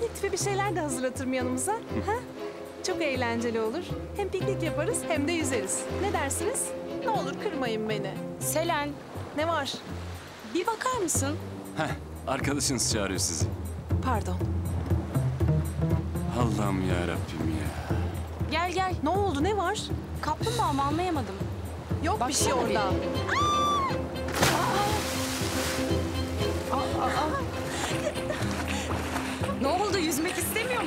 piknik tipi bir şeyler de hazırlatır mı yanımıza? Ha? Çok eğlenceli olur. Hem piknik yaparız hem de yüzeriz. Ne dersiniz? Ne olur kırmayın beni. Selen, Ne var? bir bakar mısın? Heh, arkadaşınız çağırıyor sizi. Pardon. Allah'ım ya Rabbim ya. Gel gel. Ne oldu? Ne var? Kaplumbağa mı anlayamadım. Yok bir şey Baksana bir. orada. Ne oldu? Yüzmek istemiyor